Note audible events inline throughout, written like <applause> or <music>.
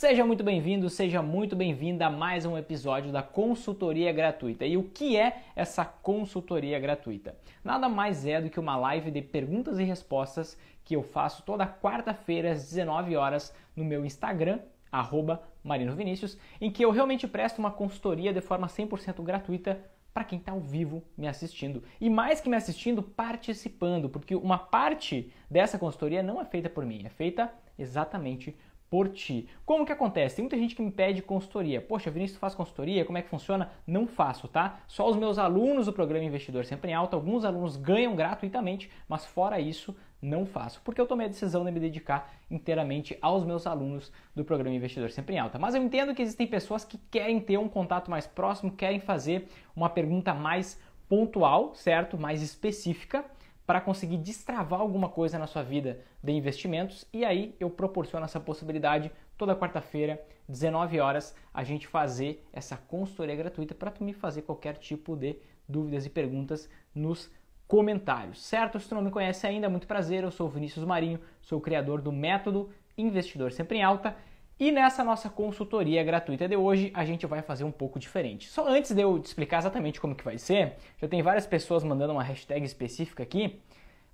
Seja muito bem-vindo, seja muito bem-vinda a mais um episódio da consultoria gratuita. E o que é essa consultoria gratuita? Nada mais é do que uma live de perguntas e respostas que eu faço toda quarta-feira às 19 horas no meu Instagram, arroba Marino Vinícius, em que eu realmente presto uma consultoria de forma 100% gratuita para quem está ao vivo me assistindo. E mais que me assistindo, participando, porque uma parte dessa consultoria não é feita por mim, é feita exatamente por ti. Como que acontece? Tem muita gente que me pede consultoria. Poxa, Vinícius, tu faz consultoria? Como é que funciona? Não faço, tá? Só os meus alunos do programa Investidor Sempre em Alta, alguns alunos ganham gratuitamente, mas fora isso, não faço, porque eu tomei a decisão de me dedicar inteiramente aos meus alunos do programa Investidor Sempre em Alta. Mas eu entendo que existem pessoas que querem ter um contato mais próximo, querem fazer uma pergunta mais pontual, certo? Mais específica para conseguir destravar alguma coisa na sua vida de investimentos. E aí eu proporciono essa possibilidade toda quarta-feira, 19 horas, a gente fazer essa consultoria gratuita para tu me fazer qualquer tipo de dúvidas e perguntas nos comentários, certo? Se tu não me conhece ainda, muito prazer, eu sou Vinícius Marinho, sou o criador do método Investidor Sempre em Alta e nessa nossa consultoria gratuita de hoje, a gente vai fazer um pouco diferente. Só antes de eu te explicar exatamente como que vai ser, já tem várias pessoas mandando uma hashtag específica aqui,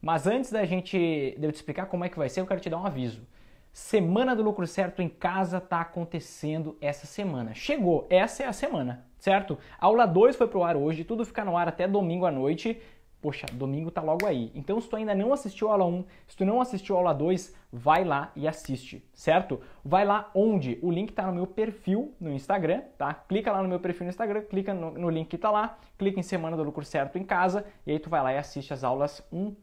mas antes da gente de eu te explicar como é que vai ser, eu quero te dar um aviso. Semana do Lucro Certo em Casa está acontecendo essa semana. Chegou, essa é a semana, certo? aula 2 foi pro ar hoje, tudo fica no ar até domingo à noite poxa, domingo tá logo aí. Então, se tu ainda não assistiu a aula 1, se tu não assistiu a aula 2, vai lá e assiste, certo? Vai lá onde? O link tá no meu perfil no Instagram, tá? Clica lá no meu perfil no Instagram, clica no, no link que tá lá, clica em Semana do Lucro Certo em casa, e aí tu vai lá e assiste as aulas 1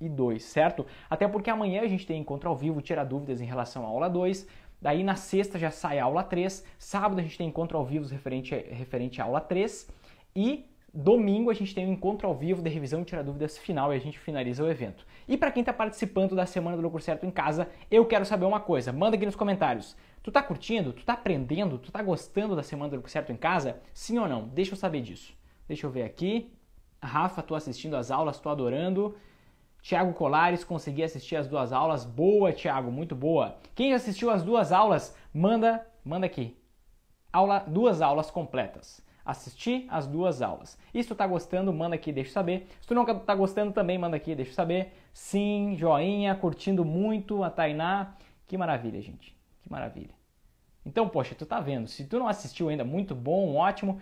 e 2, certo? Até porque amanhã a gente tem encontro ao vivo, tira dúvidas em relação à aula 2, daí na sexta já sai a aula 3, sábado a gente tem encontro ao vivo referente, referente à aula 3, e Domingo a gente tem um encontro ao vivo de revisão e tirar dúvidas final e a gente finaliza o evento. E para quem está participando da Semana do Lucro Certo em casa, eu quero saber uma coisa. Manda aqui nos comentários. Tu tá curtindo? Tu tá aprendendo? Tu tá gostando da Semana do Lucro Certo em casa? Sim ou não? Deixa eu saber disso. Deixa eu ver aqui. Rafa, tô assistindo as aulas, tô adorando. Tiago Colares, consegui assistir as duas aulas. Boa, Tiago, muito boa. Quem assistiu as duas aulas, manda, manda aqui. Aula, duas aulas completas assistir as duas aulas. E se tu tá gostando, manda aqui, deixa saber. Se tu não tá gostando também, manda aqui, deixa saber. Sim, joinha, curtindo muito a Tainá. Que maravilha, gente. Que maravilha. Então, poxa, tu tá vendo. Se tu não assistiu ainda, muito bom, ótimo.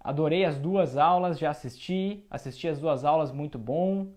Adorei as duas aulas, já assisti. Assisti as duas aulas, muito bom.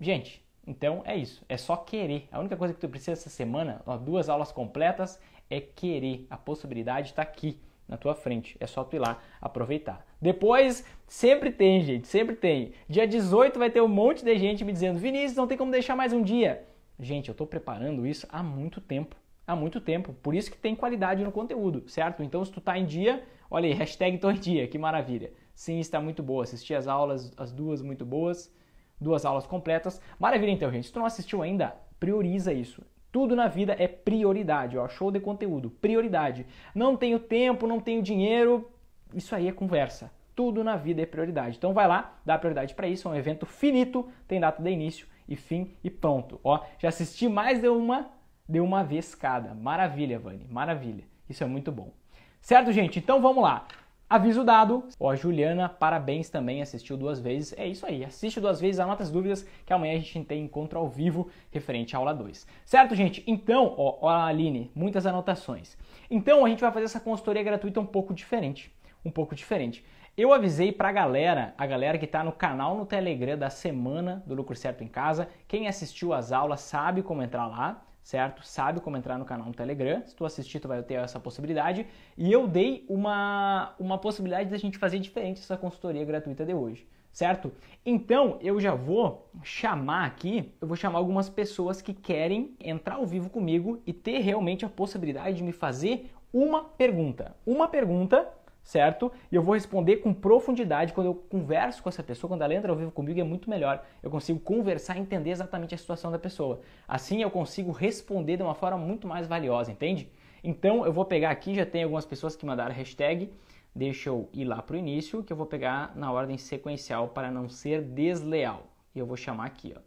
Gente, então é isso. É só querer. A única coisa que tu precisa essa semana, duas aulas completas, é querer. A possibilidade está aqui na tua frente. É só tu ir lá aproveitar. Depois, sempre tem, gente, sempre tem. Dia 18 vai ter um monte de gente me dizendo: Vinícius, não tem como deixar mais um dia. Gente, eu estou preparando isso há muito tempo. Há muito tempo. Por isso que tem qualidade no conteúdo, certo? Então, se tu tá em dia, olha aí, <laughs> hashtag dia, que maravilha. Sim, está muito boa. Assisti as aulas, as duas muito boas, duas aulas completas. Maravilha então, gente. Se tu não assistiu ainda, prioriza isso. Tudo na vida é prioridade, ó, show de conteúdo, prioridade. Não tenho tempo, não tenho dinheiro, isso aí é conversa. Tudo na vida é prioridade. Então vai lá, dá prioridade para isso, é um evento finito, tem data de início e fim e pronto. Ó, já assisti mais de uma de uma vez cada. Maravilha, Vani, maravilha. Isso é muito bom. Certo, gente? Então vamos lá. Aviso dado. Ó, Juliana, parabéns também, assistiu duas vezes. É isso aí, assiste duas vezes, anota as dúvidas, que amanhã a gente tem encontro ao vivo referente à aula 2. Certo, gente? Então, ó, ó, Aline, muitas anotações. Então, a gente vai fazer essa consultoria gratuita um pouco diferente. Um pouco diferente. Eu avisei pra galera, a galera que tá no canal no Telegram da semana do Lucro Certo em Casa. Quem assistiu as aulas sabe como entrar lá certo? Sabe como entrar no canal no Telegram. Se tu assistir, tu vai ter essa possibilidade. E eu dei uma, uma possibilidade da gente fazer diferente essa consultoria gratuita de hoje, certo? Então, eu já vou chamar aqui, eu vou chamar algumas pessoas que querem entrar ao vivo comigo e ter realmente a possibilidade de me fazer uma pergunta. Uma pergunta certo? E eu vou responder com profundidade quando eu converso com essa pessoa, quando ela entra ao vivo comigo, é muito melhor. Eu consigo conversar e entender exatamente a situação da pessoa. Assim eu consigo responder de uma forma muito mais valiosa, entende? Então eu vou pegar aqui, já tem algumas pessoas que mandaram hashtag, deixa eu ir lá para o início, que eu vou pegar na ordem sequencial para não ser desleal. E eu vou chamar aqui, ó.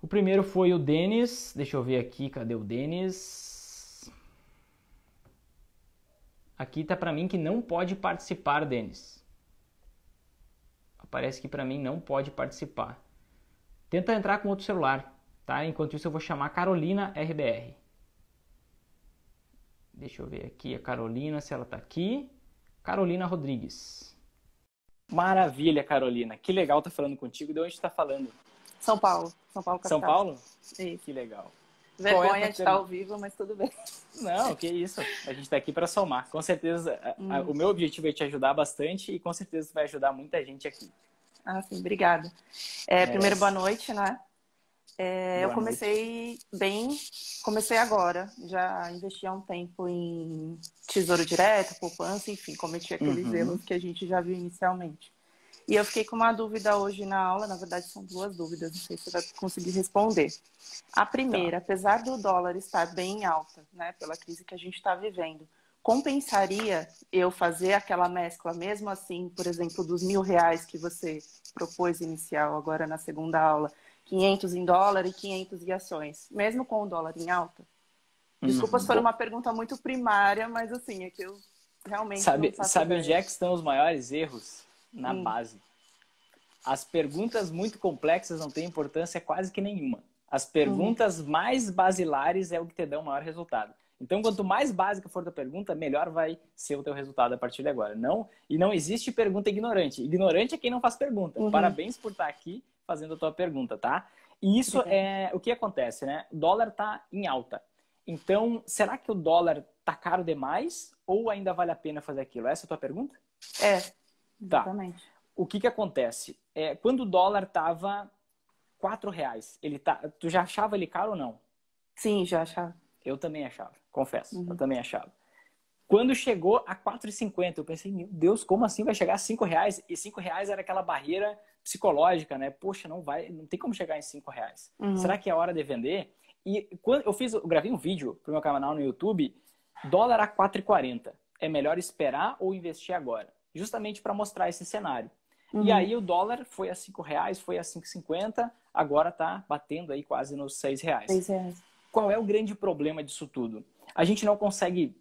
O primeiro foi o Denis, deixa eu ver aqui, cadê o Denis? Aqui tá para mim que não pode participar, Denis. Aparece que para mim não pode participar. Tenta entrar com outro celular, tá? Enquanto isso eu vou chamar Carolina RBR. Deixa eu ver aqui a Carolina, se ela tá aqui. Carolina Rodrigues. Maravilha, Carolina. Que legal estar tá falando contigo. De onde está falando? São Paulo. São Paulo, capital. São Paulo? Isso. Que legal. Vergonha é de estar ao vivo, mas tudo bem. <laughs> Não, que isso. A gente está aqui para somar. Com certeza, hum. a, o meu objetivo é te ajudar bastante e com certeza vai ajudar muita gente aqui. Ah, sim, obrigada. É, é. Primeiro, boa noite, né? É, eu comecei noite. bem, comecei agora. Já investi há um tempo em tesouro direto, poupança, enfim, cometi aqueles uhum. erros que a gente já viu inicialmente. E eu fiquei com uma dúvida hoje na aula, na verdade são duas dúvidas, não sei se você vai conseguir responder. A primeira, tá. apesar do dólar estar bem alta, né, pela crise que a gente está vivendo, compensaria eu fazer aquela mescla, mesmo assim, por exemplo, dos mil reais que você propôs inicial agora na segunda aula, 500 em dólar e 500 em ações, mesmo com o dólar em alta? Desculpa uhum. se for uma pergunta muito primária, mas assim, é que eu realmente sabe, sabe onde é que estão os maiores erros? Na hum. base. As perguntas muito complexas não têm importância quase que nenhuma. As perguntas uhum. mais basilares é o que te dá o maior resultado. Então, quanto mais básica for a pergunta, melhor vai ser o teu resultado a partir de agora. Não e não existe pergunta ignorante. Ignorante é quem não faz pergunta. Uhum. Parabéns por estar aqui fazendo a tua pergunta, tá? E isso é o que acontece, né? O dólar está em alta. Então, será que o dólar tá caro demais ou ainda vale a pena fazer aquilo? Essa é a tua pergunta? É. exatamente. Tá. O que que acontece? É, quando o dólar tava quatro reais, ele tá, tu já achava ele caro ou não? Sim, já achava. Eu também achava, confesso, uhum. eu também achava. Quando chegou a 4,50, eu pensei, meu Deus, como assim vai chegar a 5 reais? E 5 reais era aquela barreira psicológica, né? Poxa, não vai, não tem como chegar em 5 reais. Uhum. Será que é hora de vender? E quando eu fiz, eu gravei um vídeo pro meu canal no YouTube, dólar a 4,40. É melhor esperar ou investir agora? Justamente para mostrar esse cenário. Uhum. E aí o dólar foi a 5 reais, foi a 5,50, agora está batendo aí quase nos 6 reais. 6 reais. Qual é o grande problema disso tudo? A gente não consegue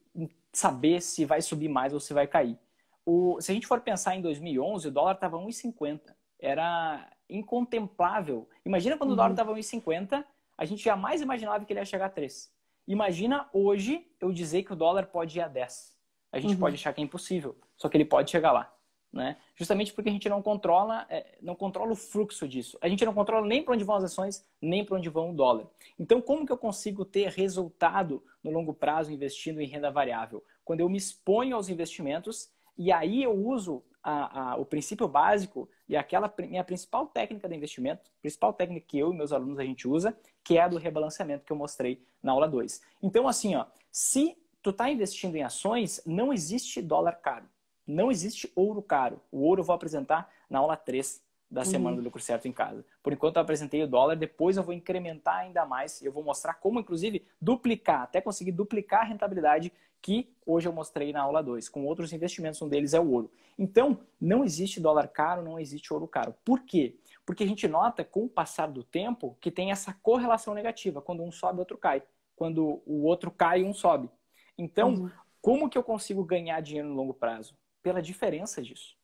saber se vai subir mais ou se vai cair. O, se a gente for pensar em 2011, o dólar estava 1,50. Era incontemplável. Imagina quando uhum. o dólar estava 1,50, a gente jamais imaginava que ele ia chegar a 3. Imagina hoje eu dizer que o dólar pode ir a 10. A gente uhum. pode achar que é impossível, só que ele pode chegar lá. Né? Justamente porque a gente não controla, é, não controla o fluxo disso. A gente não controla nem para onde vão as ações, nem para onde vão o dólar. Então, como que eu consigo ter resultado no longo prazo investindo em renda variável? Quando eu me exponho aos investimentos e aí eu uso a, a, o princípio básico e aquela minha principal técnica de investimento, principal técnica que eu e meus alunos a gente usa, que é a do rebalanceamento que eu mostrei na aula 2. Então, assim, ó, se tu está investindo em ações, não existe dólar caro. Não existe ouro caro. O ouro eu vou apresentar na aula 3 da semana uhum. do lucro certo em casa. Por enquanto eu apresentei o dólar, depois eu vou incrementar ainda mais. Eu vou mostrar como, inclusive, duplicar, até conseguir duplicar a rentabilidade que hoje eu mostrei na aula 2, com outros investimentos, um deles é o ouro. Então, não existe dólar caro, não existe ouro caro. Por quê? Porque a gente nota, com o passar do tempo, que tem essa correlação negativa. Quando um sobe, o outro cai. Quando o outro cai, um sobe. Então, uhum. como que eu consigo ganhar dinheiro no longo prazo? pela diferença disso.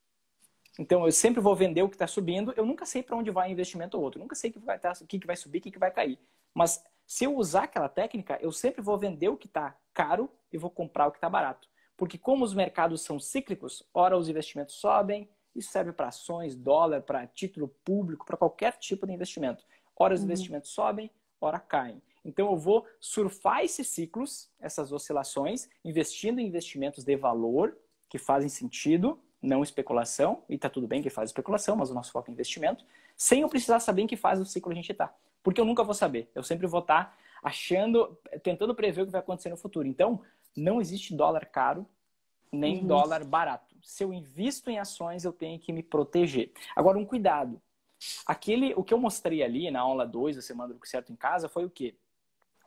Então, eu sempre vou vender o que está subindo, eu nunca sei para onde vai um investimento ou outro, nunca sei o que vai, tá, que vai subir, o que vai cair. Mas se eu usar aquela técnica, eu sempre vou vender o que está caro e vou comprar o que está barato. Porque como os mercados são cíclicos, ora os investimentos sobem, isso serve para ações, dólar, para título público, para qualquer tipo de investimento. Ora os uhum. investimentos sobem, ora caem. Então eu vou surfar esses ciclos, essas oscilações, investindo em investimentos de valor que fazem sentido, não especulação, e está tudo bem que faz especulação, mas o nosso foco é investimento, sem eu precisar saber em que fase do ciclo a gente está. Porque eu nunca vou saber. Eu sempre vou estar tá achando, tentando prever o que vai acontecer no futuro. Então, não existe dólar caro, nem uhum. dólar barato. Se eu invisto em ações, eu tenho que me proteger. Agora, um cuidado. Aquele, o que eu mostrei ali na aula 2 da Semana do Certo em Casa foi o quê?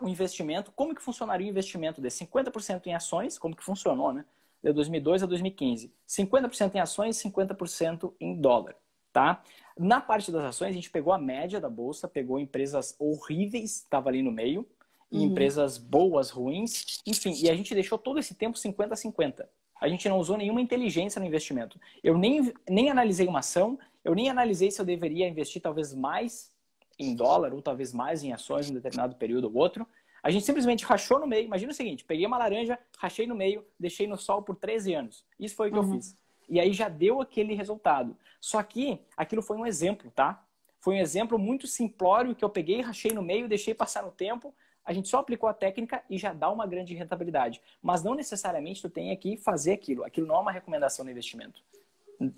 O investimento, como que funcionaria o investimento de 50% em ações, como que funcionou, né? de 2002 a 2015. 50% em ações, 50% em dólar, tá? Na parte das ações, a gente pegou a média da bolsa, pegou empresas horríveis, estava ali no meio, e uhum. empresas boas, ruins, enfim, e a gente deixou todo esse tempo 50 a 50. A gente não usou nenhuma inteligência no investimento. Eu nem, nem analisei uma ação, eu nem analisei se eu deveria investir talvez mais em dólar ou talvez mais em ações em um determinado período ou outro. A gente simplesmente rachou no meio. Imagina o seguinte: peguei uma laranja, rachei no meio, deixei no sol por 13 anos. Isso foi o que uhum. eu fiz. E aí já deu aquele resultado. Só que aquilo foi um exemplo, tá? Foi um exemplo muito simplório que eu peguei, rachei no meio, deixei passar no tempo. A gente só aplicou a técnica e já dá uma grande rentabilidade. Mas não necessariamente tu tem que fazer aquilo. Aquilo não é uma recomendação de investimento.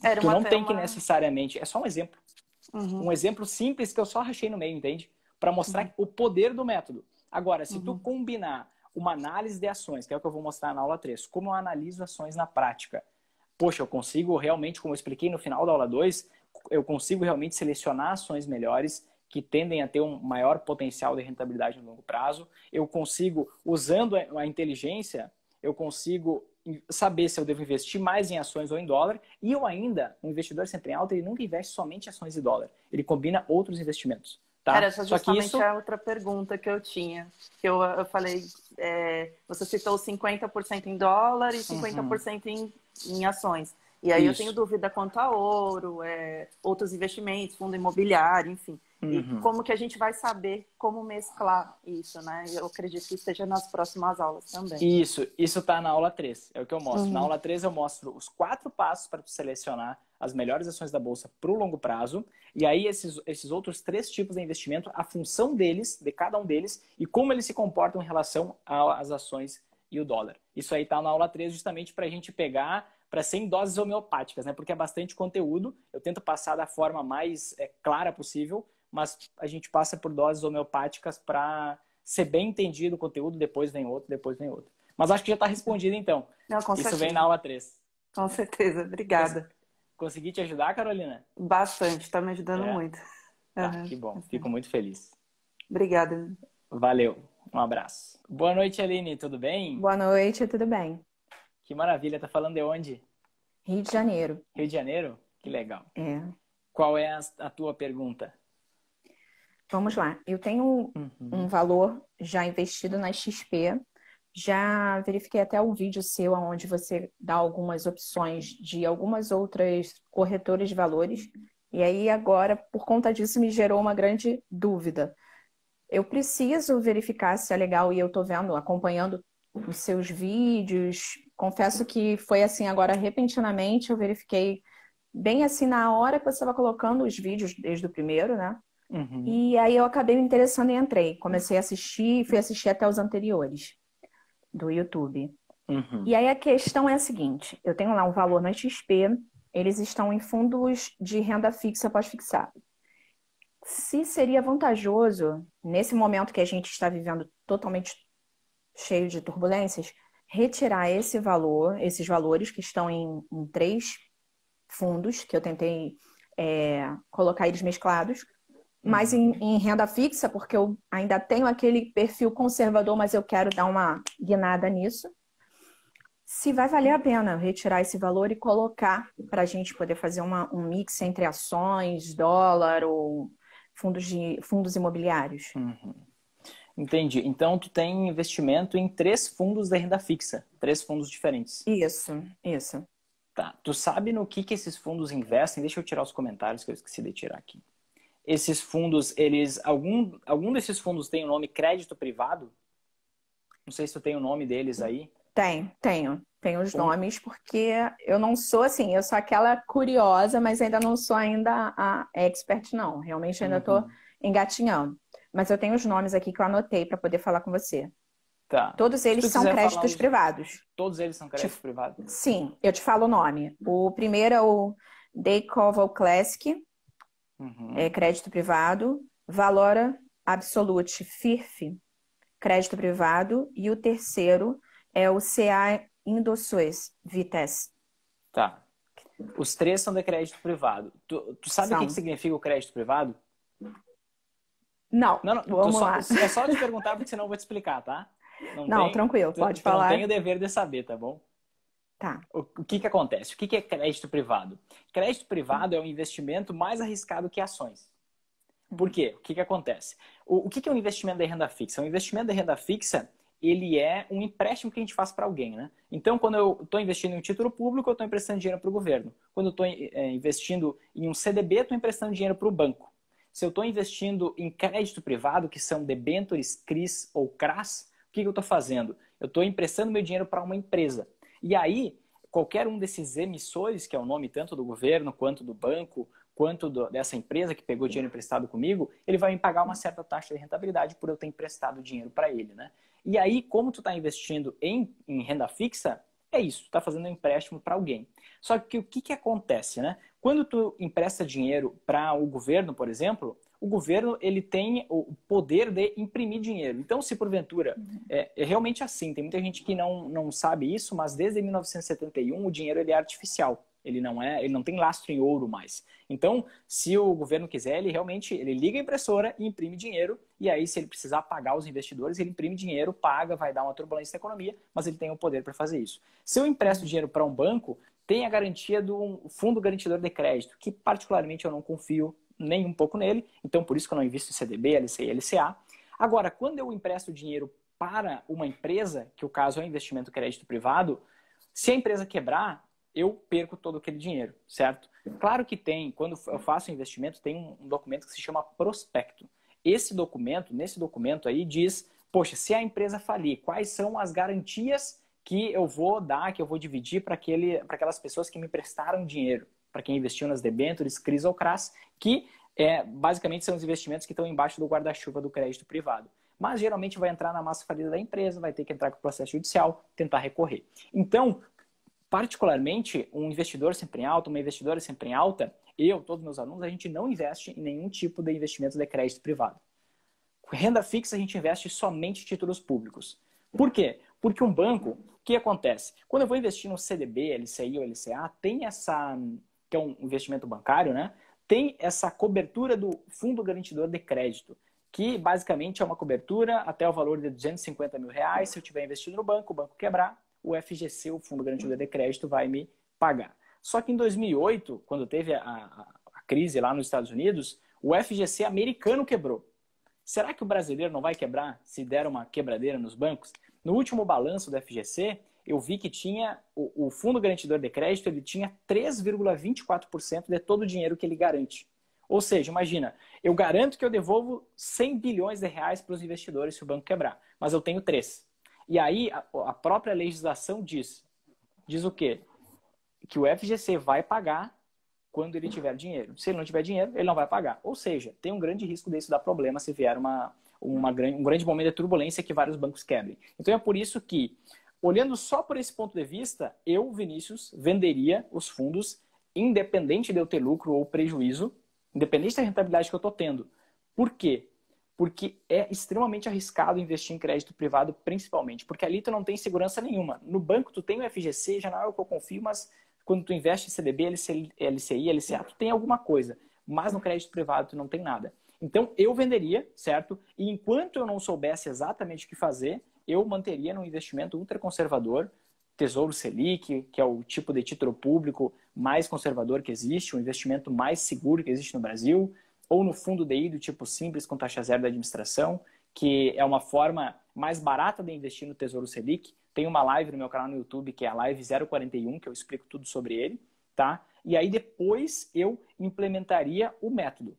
Era tu não tem uma... que necessariamente. É só um exemplo. Uhum. Um exemplo simples que eu só rachei no meio, entende? Para mostrar uhum. o poder do método. Agora, se uhum. tu combinar uma análise de ações, que é o que eu vou mostrar na aula 3, como eu analiso ações na prática. Poxa, eu consigo realmente, como eu expliquei no final da aula 2, eu consigo realmente selecionar ações melhores que tendem a ter um maior potencial de rentabilidade no longo prazo. Eu consigo, usando a inteligência, eu consigo saber se eu devo investir mais em ações ou em dólar. E eu ainda, um investidor sempre em alta, ele nunca investe somente em ações e dólar. Ele combina outros investimentos. Tá? Era essa justamente isso... a outra pergunta que eu tinha. Que eu, eu falei, é, você citou 50% em dólar e 50% uhum. em, em ações. E aí isso. eu tenho dúvida quanto a ouro, é, outros investimentos, fundo imobiliário, enfim. Uhum. E como que a gente vai saber como mesclar isso, né? Eu acredito que esteja nas próximas aulas também. Isso, isso está na aula 3, é o que eu mostro. Uhum. Na aula 3 eu mostro os quatro passos para selecionar as melhores ações da bolsa para o longo prazo. E aí, esses, esses outros três tipos de investimento, a função deles, de cada um deles, e como eles se comportam em relação às ações e o dólar. Isso aí está na aula 3, justamente para a gente pegar para ser em doses homeopáticas, né? Porque é bastante conteúdo. Eu tento passar da forma mais é, clara possível, mas a gente passa por doses homeopáticas para ser bem entendido o conteúdo, depois vem outro, depois vem outro. Mas acho que já está respondido então. Não, com Isso certeza. vem na aula 3. Com certeza, obrigada. Consegui te ajudar, Carolina? Bastante, está me ajudando é. muito. Ah, que bom, fico muito feliz. Obrigada. Valeu, um abraço. Boa noite, Aline, tudo bem? Boa noite, tudo bem. Que maravilha, tá falando de onde? Rio de Janeiro. Rio de Janeiro? Que legal. É. Qual é a, a tua pergunta? Vamos lá. Eu tenho uhum. um valor já investido na XP. Já verifiquei até um vídeo seu onde você dá algumas opções de algumas outras corretoras de valores. E aí agora, por conta disso, me gerou uma grande dúvida. Eu preciso verificar se é legal e eu estou vendo, acompanhando os seus vídeos. Confesso que foi assim agora repentinamente, eu verifiquei bem assim na hora que você estava colocando os vídeos desde o primeiro, né? Uhum. E aí eu acabei me interessando e entrei. Comecei a assistir, fui assistir até os anteriores do YouTube. Uhum. E aí a questão é a seguinte: eu tenho lá um valor na XP, eles estão em fundos de renda fixa pós-fixado. Se seria vantajoso, nesse momento que a gente está vivendo totalmente cheio de turbulências, retirar esse valor, esses valores que estão em, em três fundos, que eu tentei é, colocar eles mesclados, mais em, em, renda fixa, porque eu ainda tenho aquele perfil conservador, mas eu quero dar uma guinada nisso. Se vai valer a pena retirar esse valor e colocar para a gente poder fazer uma, um mix entre ações, dólar ou fundos, de, fundos imobiliários. Uhum. Entendi. Então, tu tem investimento em três fundos de renda fixa, três fundos diferentes. Isso, isso. Tá. Tu sabe no que, que esses fundos investem? Deixa eu tirar os comentários que eu esqueci de tirar aqui esses fundos, eles algum algum desses fundos tem o nome crédito privado? Não sei se tu tem o nome deles aí. Tem, tenho. Tenho os nomes, porque eu não sou assim, eu sou aquela curiosa, mas ainda não sou ainda a expert, não. Realmente ainda estou uhum. engatinhando. Mas eu tenho os nomes aqui que eu anotei para poder falar com você. Tá. Todos eles são créditos privados. Todos eles são créditos te... privados? Sim, eu te falo o nome. O primeiro é o Daycoval Classic, uhum. é, crédito privado, Valora Absolute FIRF, crédito privado, e o terceiro é o CA Indosuez Vitesse. Tá. Os três são de crédito privado. Tu, tu sabe são. o que significa o crédito privado? Não. Não, não. Vamos só, lá. <laughs> É só te perguntar, porque senão eu vou te explicar, tá? Não, não tem, tranquilo, pode tu, falar. não tenho o dever de saber, tá bom? Tá. O, que, que acontece? O que, que é crédito privado? Crédito privado é um investimento mais arriscado que ações. Por quê? O que, que acontece? O, o que, que é um investimento de renda fixa? Um investimento de renda fixa, ele é um empréstimo que a gente faz para alguém, né? Então, quando eu estou investindo em um título público, eu estou emprestando dinheiro para o governo. Quando eu estou é, investindo em um CDB, eu estou emprestando dinheiro para o banco. Se eu estou investindo em crédito privado, que são debentures, CRIs ou CRAS, o que, que eu estou fazendo? Eu estou emprestando meu dinheiro para uma empresa. E aí, qualquer um desses emissores, que é o nome tanto do governo quanto do banco, quanto do, dessa empresa que pegou dinheiro emprestado comigo, ele vai me pagar uma certa taxa de rentabilidade por eu ter emprestado dinheiro para ele, né? E aí, como tu está investindo em, em, renda fixa, é isso, está fazendo um empréstimo para alguém. Só que o que, que acontece, né? Quando tu empresta dinheiro para o governo, por exemplo, o governo ele tem o poder de imprimir dinheiro. Então, se porventura uhum. é, é, realmente assim, tem muita gente que não, não sabe isso, mas desde 1971 o dinheiro ele é artificial. Ele não é, ele não tem lastro em ouro mais. Então, se o governo quiser, ele realmente ele liga a impressora e imprime dinheiro. E aí, se ele precisar pagar os investidores, ele imprime dinheiro, paga, vai dar uma turbulência na economia, mas ele tem o poder para fazer isso. Se eu empresto dinheiro para um banco, tem a garantia do fundo garantidor de crédito, que particularmente eu não confio nem um pouco nele. Então, por isso que eu não invisto em CDB, LCI e LCA. Agora, quando eu empresto dinheiro para uma empresa, que o caso é investimento crédito privado, se a empresa quebrar, eu perco todo aquele dinheiro, certo? Claro que tem, quando eu faço investimento, tem um documento que se chama prospecto. Esse documento, nesse documento aí, diz, poxa, se a empresa falir, quais são as garantias que eu vou dar, que eu vou dividir para aquelas pessoas que me prestaram dinheiro, para quem investiu nas debêntures, CRIs ou CRAS, que é, basicamente são os investimentos que estão embaixo do guarda-chuva do crédito privado. Mas geralmente vai entrar na massa falida da empresa, vai ter que entrar com o processo judicial, tentar recorrer. Então, particularmente, um investidor sempre em alta, uma investidora sempre em alta, eu, todos meus alunos, a gente não investe em nenhum tipo de investimento de crédito privado. Renda fixa, a gente investe somente em títulos públicos. Por quê? Porque um banco, o que acontece? Quando eu vou investir no CDB, LCI ou LCA, tem essa, que é um investimento bancário, né? Tem essa cobertura do Fundo Garantidor de Crédito, que basicamente é uma cobertura até o valor de 250 mil reais. Se eu tiver investido no banco, o banco quebrar, o FGC, o Fundo Garantidor de Crédito, vai me pagar. Só que em 2008, quando teve a, a, a crise lá nos Estados Unidos, o FGC americano quebrou. Será que o brasileiro não vai quebrar se der uma quebradeira nos bancos? No último balanço do FGC, eu vi que tinha o, o Fundo Garantidor de Crédito, ele tinha 3,24% de todo o dinheiro que ele garante. Ou seja, imagina, eu garanto que eu devolvo 100 bilhões de reais para os investidores se o banco quebrar, mas eu tenho 3. E aí a, a própria legislação diz, diz o quê? Que o FGC vai pagar quando ele tiver dinheiro. Se ele não tiver dinheiro, ele não vai pagar. Ou seja, tem um grande risco disso dar problema se vier uma, uma, um grande momento de turbulência que vários bancos quebrem. Então é por isso que, olhando só por esse ponto de vista, eu, Vinícius, venderia os fundos independente de eu ter lucro ou prejuízo, independente da rentabilidade que eu estou tendo. Por quê? porque é extremamente arriscado investir em crédito privado, principalmente, porque ali tu não tem segurança nenhuma. No banco tu tem o FGC, já não é o que eu confio, mas quando tu investe em CDB, LCI, LCA, tu tem alguma coisa, mas no crédito privado tu não tem nada. Então eu venderia, certo? E enquanto eu não soubesse exatamente o que fazer, eu manteria num investimento ultraconservador, Tesouro Selic, que é o tipo de título público mais conservador que existe, o investimento mais seguro que existe no Brasil ou no fundo DI do tipo simples com taxa zero da administração, que é uma forma mais barata de investir no Tesouro Selic. Tem uma live no meu canal no YouTube que é a live 041, que eu explico tudo sobre ele, tá? E aí depois eu implementaria o método.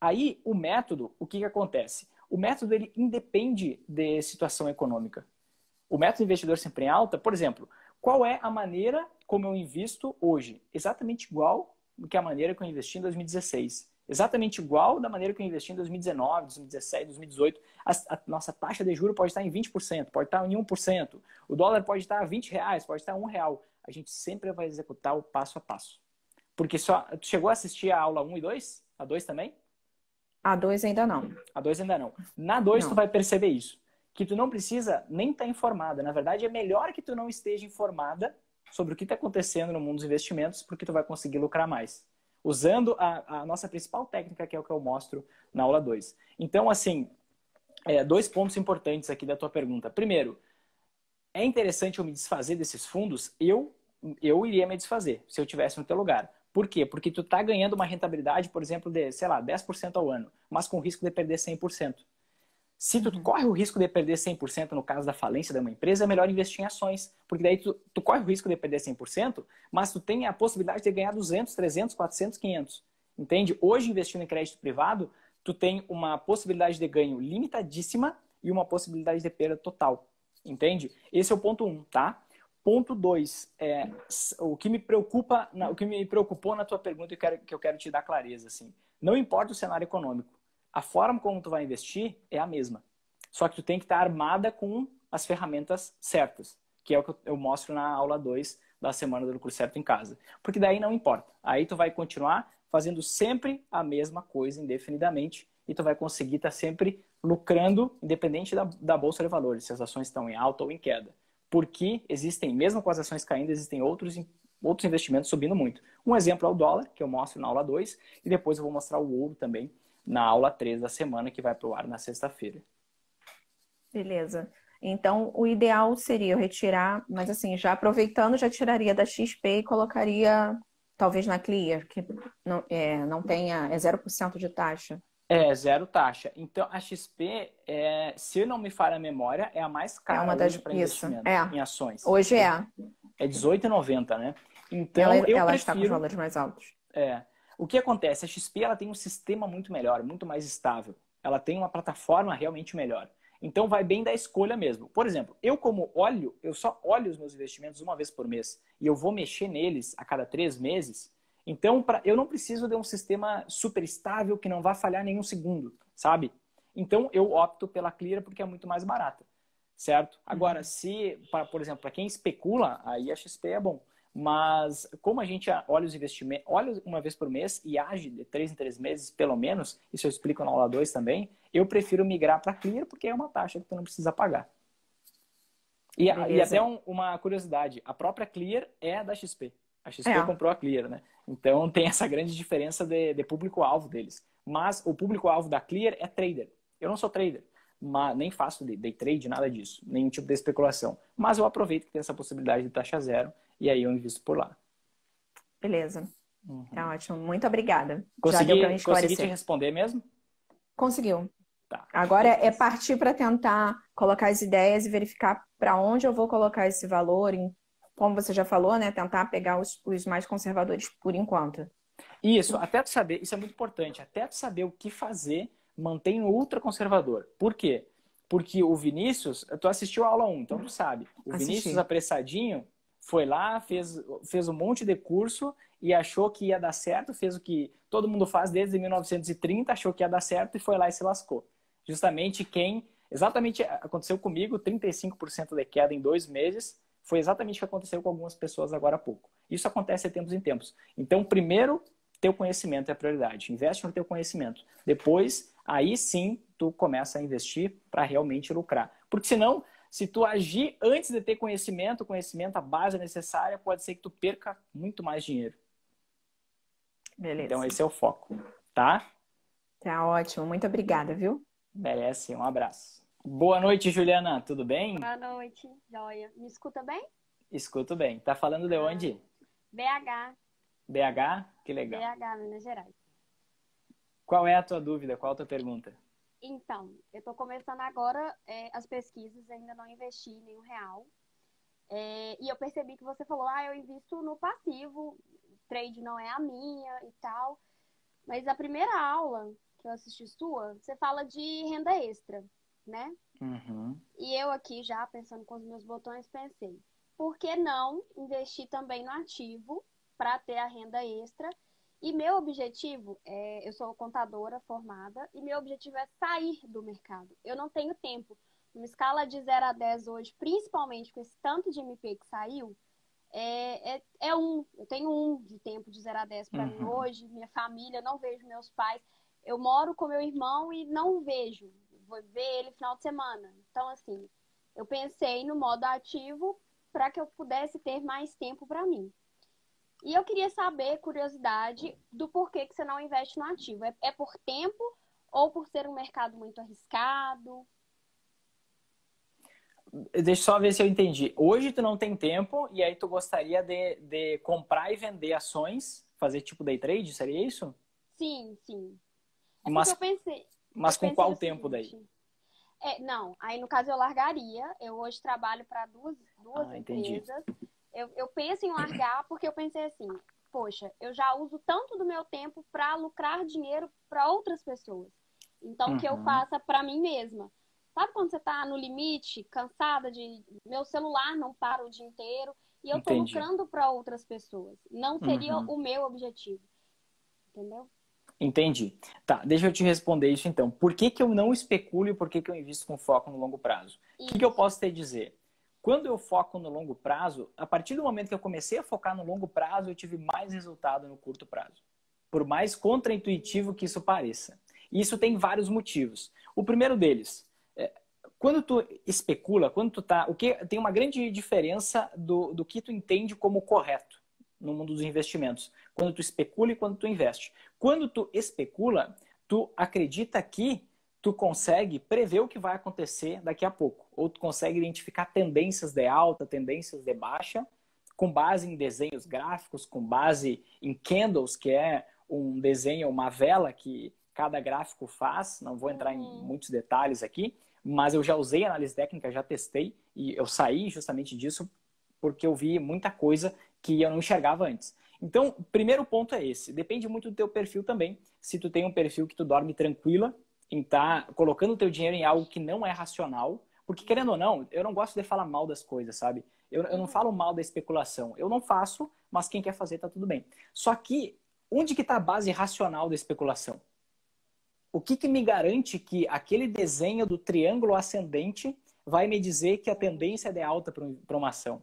Aí o método, o que, que acontece? O método ele independe de situação econômica. O método investidor sempre em alta, por exemplo, qual é a maneira como eu invisto hoje? Exatamente igual que a maneira que eu investi em 2016 exatamente igual da maneira que eu investi em 2019, 2017, 2018. A, a, nossa taxa de juro pode estar em 20%, pode estar em 1%. O dólar pode estar a 20 reais, pode estar a 1 real. A gente sempre vai executar o passo a passo. Porque só. Tu chegou a assistir a aula 1 e 2? A 2 também? A 2 ainda não. A 2 ainda não. Na 2 tu vai perceber isso. Que tu não precisa nem estar tá informada. Na verdade, é melhor que tu não esteja informada sobre o que está acontecendo no mundo dos investimentos, porque tu vai conseguir lucrar mais usando a, a, nossa principal técnica, que é o que eu mostro na aula 2. Então, assim, é, dois pontos importantes aqui da tua pergunta. Primeiro, é interessante eu me desfazer desses fundos? Eu, eu iria me desfazer, se eu tivesse no teu lugar. Por quê? Porque tu está ganhando uma rentabilidade, por exemplo, de, sei lá, 10% ao ano, mas com risco de perder 100%. Se tu uhum. corre o risco de perder 100% no caso da falência de uma empresa, é melhor investir em ações. Porque daí tu, tu corre o risco de perder 100%, mas tu tem a possibilidade de ganhar 200, 300, 400, 500. Entende? Hoje, investindo em crédito privado, tu tem uma possibilidade de ganho limitadíssima e uma possibilidade de perda total. Entende? Esse é o ponto um, tá? Ponto dois, é, o que me preocupa, o que me preocupou na tua pergunta e que, que eu quero te dar clareza, assim. Não importa o cenário econômico a forma como tu vai investir é a mesma. Só que tu tem que estar armada com as ferramentas certas, que é o que eu mostro na aula 2 da semana do lucro certo em casa. Porque daí não importa. Aí tu vai continuar fazendo sempre a mesma coisa indefinidamente e tu vai conseguir estar sempre lucrando independente da, da bolsa de valores, se as ações estão em alta ou em queda. Porque existem, mesmo com as ações caindo, existem outros outros investimentos subindo muito. Um exemplo é o dólar, que eu mostro na aula 2, e depois eu vou mostrar o ouro também, na aula 3 da semana, que vai para o ar na sexta-feira. Beleza. Então, o ideal seria eu retirar, mas assim, já aproveitando, já tiraria da XP e colocaria talvez na Clear, que não, é, não tenha, é 0% de taxa. É, zero taxa. Então, a XP, é, se não me falha a memória, é a mais cara é uma das, para investimento é. em ações. Hoje é. É R$18,90, né? Então, ela, eu ela prefiro... está com os valores mais altos. É. O que acontece? A XP ela tem um sistema muito melhor, muito mais estável. Ela tem uma plataforma realmente melhor. Então vai bem da escolha mesmo. Por exemplo, eu como olho, eu só olho os meus investimentos uma vez por mês e eu vou mexer neles a cada três meses. Então pra, eu não preciso de um sistema super estável que não vai falhar nenhum segundo, sabe? Então eu opto pela Clear porque é muito mais barata, certo? Agora, uhum. se, pra, por exemplo, para quem especula, aí a XP é bom. Mas como a gente olha os investimentos, olha uma vez por mês e age de três em três meses, pelo menos, isso eu explico na aula 2 também, eu prefiro migrar para Clear porque é uma taxa que tu não precisa pagar. E, e até um, uma curiosidade, a própria Clear é da XP. A XP é. comprou a Clear, né? Então <laughs> tem essa grande diferença de, de público-alvo deles. Mas o público-alvo da Clear é trader. Eu não sou trader, mas nem faço day trade, nada disso, nenhum tipo de especulação. Mas eu aproveito que tem essa possibilidade de taxa zero e aí eu invisto por lá. Beleza. Uhum. Tá ótimo. Muito obrigada. Consegui, consegui te responder mesmo? Conseguiu. Tá. Agora é partir para tentar colocar as ideias e verificar para onde eu vou colocar esse valor, em, como você já falou, né? Tentar pegar os, os mais conservadores por enquanto. Isso, até tu saber, isso é muito importante, até tu saber o que fazer, mantém o ultra conservador. Por quê? Porque o Vinícius, tu assistiu a aula 1, então tu sabe. O Assisti. Vinícius apressadinho, foi lá, fez, fez um monte de curso e achou que ia dar certo, fez o que todo mundo faz desde 1930, achou que ia dar certo e foi lá e se lascou. Justamente quem. Exatamente aconteceu comigo, 35% de queda em dois meses, foi exatamente o que aconteceu com algumas pessoas agora há pouco. Isso acontece de tempos em tempos. Então, primeiro, teu conhecimento é a prioridade. Investe no teu conhecimento. Depois, aí sim, tu começa a investir para realmente lucrar. Porque senão, se tu agir antes de ter conhecimento, conhecimento, a base necessária, pode ser que tu perca muito mais dinheiro. Beleza. Então esse é o foco, tá? Tá ótimo. Muito obrigada, viu? Merece. Um abraço. Boa noite, Juliana. Tudo bem? Boa noite, joia. Me escuta bem? Escuto bem. Tá falando de onde? BH. BH? Que legal. BH, Minas Gerais. Qual é a tua dúvida? Qual a tua pergunta? Então, eu estou começando agora é, as pesquisas, ainda não investi nenhum real. É, e eu percebi que você falou, ah, eu invisto no passivo, trade não é a minha e tal. Mas a primeira aula que eu assisti sua, você fala de renda extra, né? Uhum. E eu aqui já pensando com os meus botões, pensei, por que não investir também no ativo para ter a renda extra e meu objetivo, é, eu sou contadora formada, e meu objetivo é sair do mercado. Eu não tenho tempo. Uma escala de 0 a 10 hoje, principalmente com esse tanto de MP que saiu, é, é, é um. Eu tenho um de tempo de 0 a 10 para uhum. mim hoje. Minha família, não vejo meus pais. Eu moro com meu irmão e não vejo. Vou ver ele final de semana. Então, assim, eu pensei no modo ativo para que eu pudesse ter mais tempo para mim. E eu queria saber, curiosidade, do porquê que você não investe no ativo. É, é por tempo ou por ser um mercado muito arriscado? Deixa eu só ver se eu entendi. Hoje tu não tem tempo e aí tu gostaria de, de comprar e vender ações, fazer tipo day trade, seria isso? Sim, sim. É mas eu pensei, mas eu com qual tempo daí? É, não, aí no caso eu largaria. Eu hoje trabalho para duas, duas ah, empresas. Eu, eu penso em largar porque eu pensei assim, poxa, eu já uso tanto do meu tempo para lucrar dinheiro para outras pessoas. Então, uhum. que eu uhum. faça para mim mesma. Sabe quando você está no limite, cansada de. Meu celular não para o dia inteiro e eu estou lucrando para outras pessoas. Não seria uhum. o meu objetivo. Entendeu? Entendi. Tá, deixa eu te responder isso então. Por que, que eu não especulo e por que, que eu invisto com foco no longo prazo? O que, que eu posso te dizer? Quando eu foco no longo prazo, a partir do momento que eu comecei a focar no longo prazo, eu tive mais resultado no curto prazo. Por mais contraintuitivo que isso pareça. E isso tem vários motivos. O primeiro deles, é, quando tu especula, quando tu tá. O que tem uma grande diferença do, do que tu entende como correto no mundo dos investimentos. Quando tu especula e quando tu investe. Quando tu especula, tu acredita que tu consegue prever o que vai acontecer daqui a pouco. Ou tu consegue identificar tendências de alta, tendências de baixa, com base em desenhos gráficos, com base em candles, que é um desenho, uma vela que cada gráfico faz. Não vou entrar em uhum. muitos detalhes aqui, mas eu já usei análise técnica, já testei e eu saí justamente disso porque eu vi muita coisa que eu não enxergava antes. Então, primeiro ponto é esse. Depende muito do teu perfil também. Se tu tem um perfil que tu dorme tranquila, em estar tá colocando o teu dinheiro em algo que não é racional, porque querendo ou não, eu não gosto de falar mal das coisas, sabe? Eu, eu não falo mal da especulação. Eu não faço, mas quem quer fazer tá tudo bem. Só que onde que está a base racional da especulação? O que, que me garante que aquele desenho do triângulo ascendente vai me dizer que a tendência é de alta para uma ação?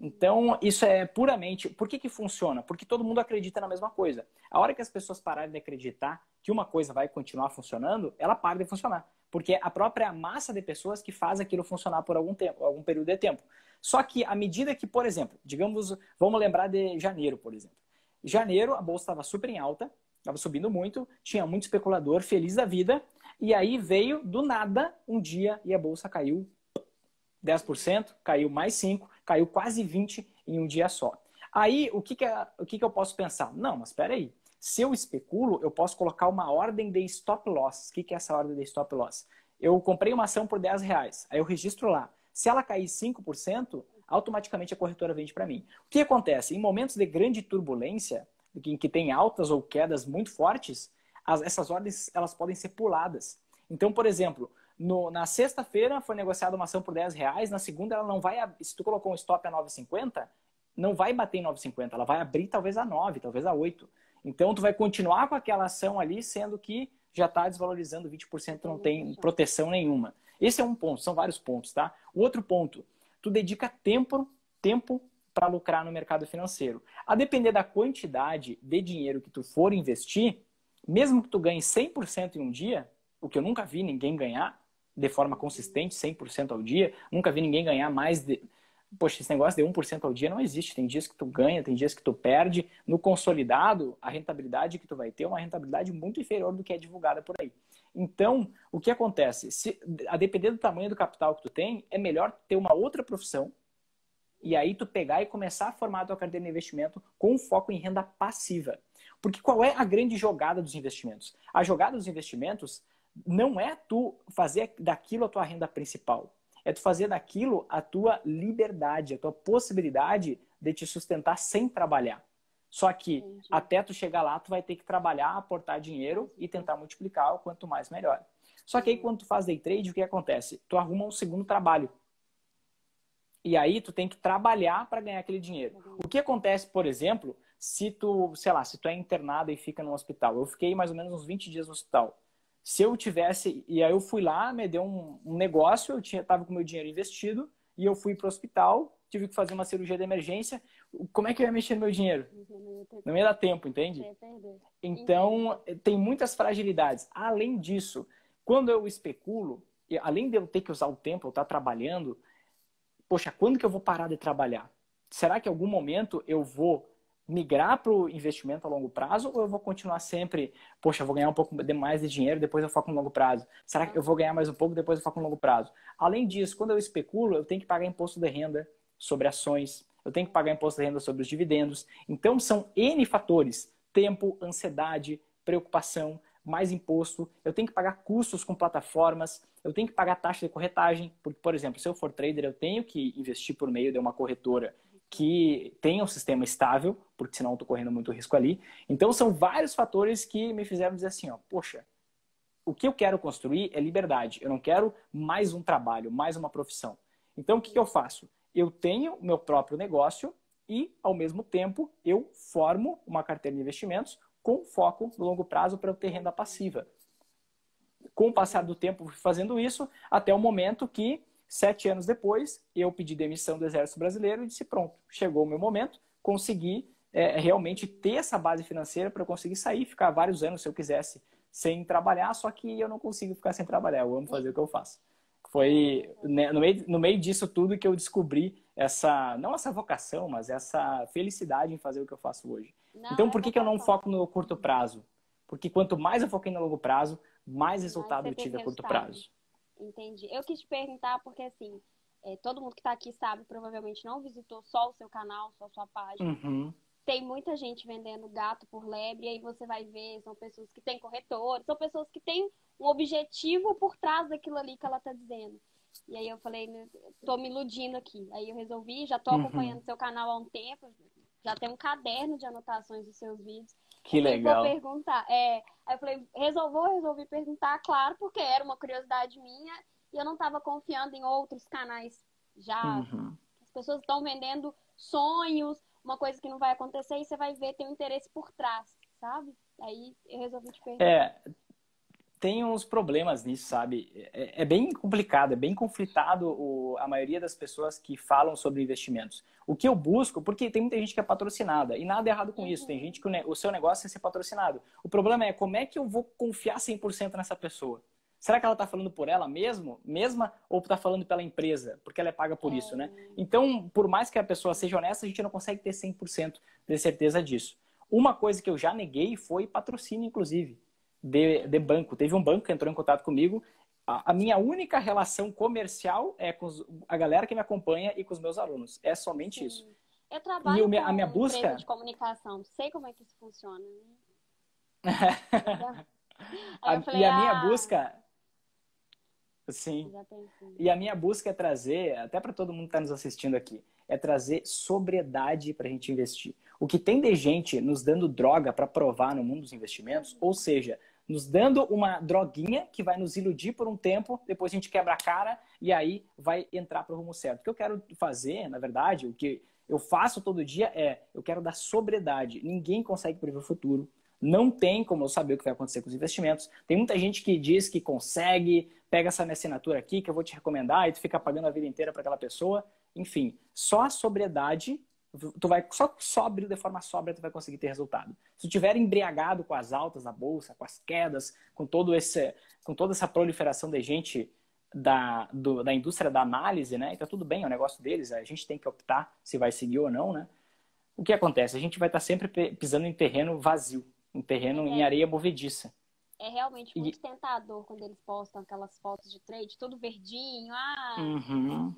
Então, isso é puramente. Por que, que funciona? Porque todo mundo acredita na mesma coisa. A hora que as pessoas pararem de acreditar que uma coisa vai continuar funcionando, ela para de funcionar. Porque é a própria massa de pessoas que faz aquilo funcionar por algum tempo, algum período de tempo. Só que à medida que, por exemplo, digamos, vamos lembrar de janeiro, por exemplo. Janeiro, a bolsa estava super em alta, estava subindo muito, tinha muito especulador feliz da vida, e aí veio do nada um dia e a bolsa caiu 10%, caiu mais 5%, caiu quase 20% em um dia só. Aí, o que, que, é, o que, que eu posso pensar? Não, mas espera aí. Se eu especulo, eu posso colocar uma ordem de stop loss. O que, que é essa ordem de stop loss? Eu comprei uma ação por 10 reais, aí eu registro lá. Se ela cair 5%, automaticamente a corretora vende para mim. O que acontece? Em momentos de grande turbulência, em que tem altas ou quedas muito fortes, as, essas ordens elas podem ser puladas. Então, por exemplo, no, na sexta-feira foi negociada uma ação por 10 reais, na segunda ela não vai, se tu colocou um stop a 9,50, não vai bater em 9,50, ela vai abrir talvez a 9, talvez a 8. Então tu vai continuar com aquela ação ali, sendo que já está desvalorizando 20%, não tem proteção nenhuma. Esse é um ponto, são vários pontos, tá? O outro ponto, tu dedica tempo, tempo para lucrar no mercado financeiro. A depender da quantidade de dinheiro que tu for investir, mesmo que tu ganhe 100% em um dia, o que eu nunca vi ninguém ganhar, de forma consistente, 100% ao dia. Nunca vi ninguém ganhar mais de. Poxa, esse negócio de 1% ao dia não existe. Tem dias que tu ganha, tem dias que tu perde. No consolidado, a rentabilidade que tu vai ter é uma rentabilidade muito inferior do que é divulgada por aí. Então, o que acontece? Se, a depender do tamanho do capital que tu tem, é melhor ter uma outra profissão e aí tu pegar e começar a formar a tua carteira de investimento com foco em renda passiva. Porque qual é a grande jogada dos investimentos? A jogada dos investimentos não é tu fazer daquilo a tua renda principal. É tu fazer daquilo a tua liberdade, a tua possibilidade de te sustentar sem trabalhar. Só que Entendi. até tu chegar lá, tu vai ter que trabalhar, aportar dinheiro e tentar multiplicar o quanto mais melhor. Só que aí quando tu faz day trade, o que acontece? Tu arruma um segundo trabalho. E aí tu tem que trabalhar para ganhar aquele dinheiro. O que acontece, por exemplo, se tu, sei lá, se tu é internado e fica no hospital. Eu fiquei mais ou menos uns 20 dias no hospital se eu tivesse. E aí eu fui lá, me deu um, um negócio, eu tinha, tava com meu dinheiro investido, e eu fui para o hospital, tive que fazer uma cirurgia de emergência. Como é que eu ia mexer no meu dinheiro? Não ia dar tempo, entende? Então, tem muitas fragilidades. Além disso, quando eu especulo, além de eu ter que usar o tempo, eu estar trabalhando, poxa, quando que eu vou parar de trabalhar? Será que em algum momento eu vou migrar para o investimento a longo prazo ou eu vou continuar sempre, poxa, eu vou ganhar um pouco mais de dinheiro, depois eu foco no longo prazo? Será que eu vou ganhar mais um pouco, depois eu foco no longo prazo? Além disso, quando eu especulo, eu tenho que pagar imposto de renda sobre ações, eu tenho que pagar imposto de renda sobre os dividendos. Então, são N fatores: tempo, ansiedade, preocupação, mais imposto, eu tenho que pagar custos com plataformas, eu tenho que pagar taxa de corretagem, porque, por exemplo, se eu for trader, eu tenho que investir por meio de uma corretora que tenha um sistema estável, porque senão eu estou correndo muito risco ali. Então, são vários fatores que me fizeram dizer assim, ó, poxa, o que eu quero construir é liberdade. Eu não quero mais um trabalho, mais uma profissão. Então, o que, que eu faço? Eu tenho meu próprio negócio e, ao mesmo tempo, eu formo uma carteira de investimentos com foco no longo prazo para eu ter renda passiva. Com o passar do tempo fazendo isso, até o momento que, sete anos depois, eu pedi demissão do Exército Brasileiro e disse: pronto, chegou o meu momento, consegui é, realmente ter essa base financeira para eu conseguir sair, ficar vários anos se eu quisesse sem trabalhar, só que eu não consigo ficar sem trabalhar, eu amo fazer o que eu faço. Foi né, no meio, no meio disso tudo que eu descobri essa, não essa vocação, mas essa felicidade em fazer o que eu faço hoje. Não, então, por que, que eu não foco no curto prazo? Porque quanto mais eu foquei no longo prazo, mais resultado eu tive a curto prazo. Entendi. Eu quis te perguntar porque, assim, é, todo mundo que está aqui sabe, provavelmente não visitou só o seu canal, só a sua página. Uhum. Tem muita gente vendendo gato por lebre, e aí você vai ver, são pessoas que têm corretores, são pessoas que têm um objetivo por trás daquilo ali que ela está dizendo. E aí eu falei, tô me iludindo aqui. Aí eu resolvi, já tô uhum. acompanhando seu canal há um tempo, já tem um caderno de anotações dos seus vídeos. Que legal. Vou perguntar. É, aí eu falei, resolveu, resolvi perguntar, claro, porque era uma curiosidade minha e eu não estava confiando em outros canais já. Uhum. As pessoas estão vendendo sonhos, uma coisa que não vai acontecer e você vai ver, tem um interesse por trás, sabe? Aí eu resolvi te perguntar. É, tem uns problemas nisso, sabe? É, é bem complicado, é bem conflitado o, a maioria das pessoas que falam sobre investimentos. O que eu busco, porque tem muita gente que é patrocinada, e nada errado com isso, tem gente que o, o seu negócio é ser patrocinado. O problema é como é que eu vou confiar 100% nessa pessoa? Será que ela está falando por ela mesmo, mesma, ou está falando pela empresa? Porque ela é paga por é. isso, né? Então, por mais que a pessoa seja honesta, a gente não consegue ter 100% de certeza disso. Uma coisa que eu já neguei foi patrocínio, inclusive de, de banco. Teve um banco que entrou em contato comigo. A, a minha única relação comercial é com os, a galera que me acompanha e com os meus alunos. É somente Sim. isso. Eu trabalho e com a minha busca de comunicação. Sei como é que isso funciona. Né? <laughs> a, falei, e a ah, minha busca Sim. E a minha busca é trazer, até para todo mundo que está nos assistindo aqui, é trazer sobriedade para a gente investir. O que tem de gente nos dando droga para provar no mundo dos investimentos, ou seja, nos dando uma droguinha que vai nos iludir por um tempo, depois a gente quebra a cara e aí vai entrar para o rumo certo. O que eu quero fazer, na verdade, o que eu faço todo dia é, eu quero dar sobriedade. Ninguém consegue prever o futuro. Não tem como eu saber o que vai acontecer com os investimentos. Tem muita gente que diz que consegue, pega essa minha assinatura aqui que eu vou te recomendar e tu fica pagando a vida inteira para aquela pessoa. Enfim, só a sobriedade tu vai só sóbrio, de forma sóbria, tu vai conseguir ter resultado. Se tu tiver embriagado com as altas da bolsa, com as quedas, com todo esse, com toda essa proliferação de gente da, do, da indústria da análise, né? Então tudo bem, é o negócio deles, a gente tem que optar se vai seguir ou não, né? O que acontece? A gente vai estar sempre pisando em terreno vazio, em terreno é. em areia movediça. É realmente muito e... tentador quando eles postam aquelas fotos de trade, tudo verdinho, ah, uhum.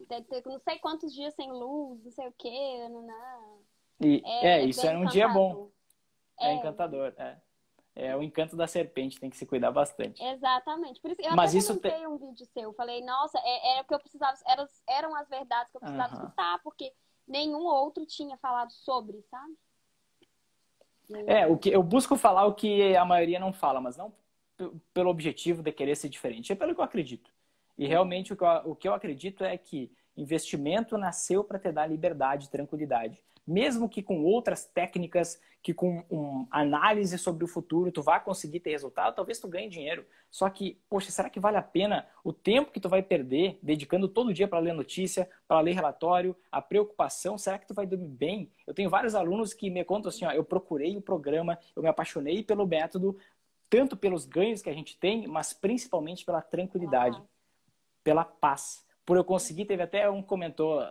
não sei quantos dias sem luz, não sei o quê, não, não. E, é, é, isso é um dia bom. É, é encantador, é. É o encanto da serpente, tem que se cuidar bastante. Exatamente. Por isso, eu Mas até isso tem um vídeo seu. Falei, nossa, é, era o que eu precisava, eram, eram as verdades que eu precisava uhum. escutar, porque nenhum outro tinha falado sobre, sabe? É, o que eu busco falar o que a maioria não fala, mas não pelo objetivo de querer ser diferente, é pelo que eu acredito. E realmente o que eu, o que eu acredito é que investimento nasceu para te dar liberdade e tranquilidade. Mesmo que com outras técnicas, que com um análise sobre o futuro, tu vai conseguir ter resultado, talvez tu ganhe dinheiro. Só que, poxa, será que vale a pena o tempo que tu vai perder dedicando todo dia para ler notícia, para ler relatório, a preocupação? Será que tu vai dormir bem? Eu tenho vários alunos que me contam assim, ó, eu procurei o programa, eu me apaixonei pelo método, tanto pelos ganhos que a gente tem, mas principalmente pela tranquilidade, pela paz. Por eu conseguir, teve até um comentou,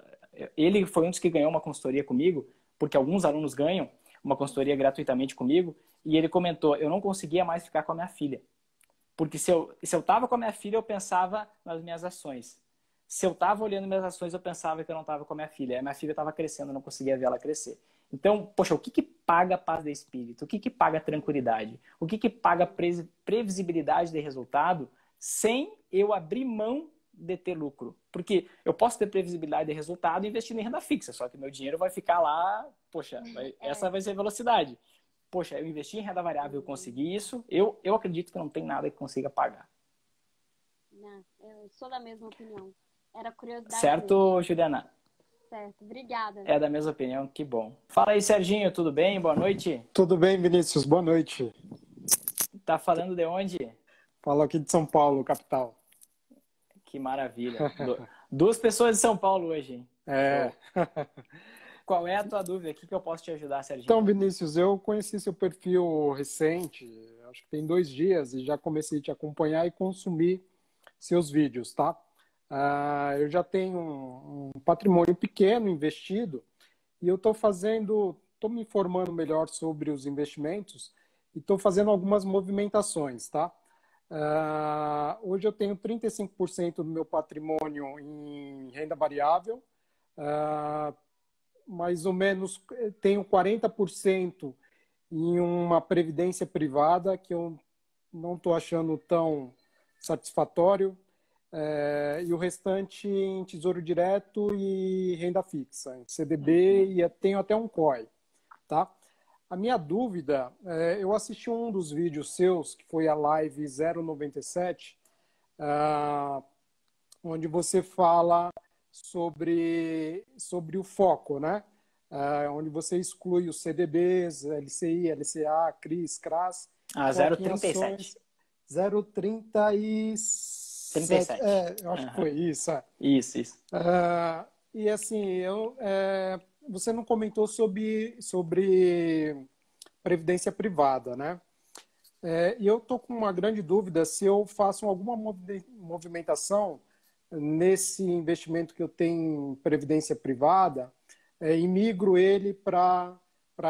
ele foi um dos que ganhou uma consultoria comigo, porque alguns alunos ganham uma consultoria gratuitamente comigo, e ele comentou, eu não conseguia mais ficar com a minha filha. Porque se eu, se eu com a minha filha, eu pensava nas minhas ações. Se eu estava olhando minhas ações, eu pensava que eu não estava com a minha filha. A minha filha estava crescendo, eu não conseguia ver ela crescer. Então, poxa, o que, que paga paz de espírito? O que, que paga tranquilidade? O que, que paga pre previsibilidade de resultado sem eu abrir mão de ter lucro. Porque eu posso ter previsibilidade de resultado investindo em renda fixa, só que meu dinheiro vai ficar lá, poxa, vai, é. essa vai ser a velocidade. Poxa, eu investi em renda variável, eu consegui isso, eu, eu acredito que não tem nada que consiga pagar. Não, eu sou da mesma opinião. Era curiosidade. Certo, mesmo. Juliana? Certo, obrigada. É da mesma opinião, que bom. Fala aí, Serginho, tudo bem? Boa noite. Tudo bem, Vinícius, boa noite. Tá falando de onde? Falo aqui de São Paulo, capital. Que maravilha. Duas pessoas de São Paulo hoje, hein? É. Qual é a tua dúvida? O que, que eu posso te ajudar, Serginho? Então, Vinícius, eu conheci seu perfil recente, acho que tem dois dias, e já comecei a te acompanhar e consumir seus vídeos, tá? Uh, eu já tenho um, um, patrimônio pequeno investido e eu estou fazendo, estou me informando melhor sobre os investimentos e estou fazendo algumas movimentações, tá? Uh, hoje eu tenho 35% do meu patrimônio em renda variável, uh, mais ou menos tenho 40% em uma previdência privada que eu não estou achando tão satisfatório, uh, e o restante em tesouro direto e renda fixa, em CDB uhum. e tenho até um COI, tá? A minha dúvida, é, eu assisti um dos vídeos seus, que foi a live 097, uh, onde você fala sobre, sobre o foco, né? Uh, onde você exclui os CDBs, LCI, LCA, CRIs, CRAS. Ah, 037. 037. É, eu acho uhum. que foi isso. É. Isso, isso. Uh, e assim, eu, é, você não comentou sobre, sobre previdência privada, né? É, e eu estou com uma grande dúvida se eu faço alguma movimentação nesse investimento que eu tenho em previdência privada é, e migro ele para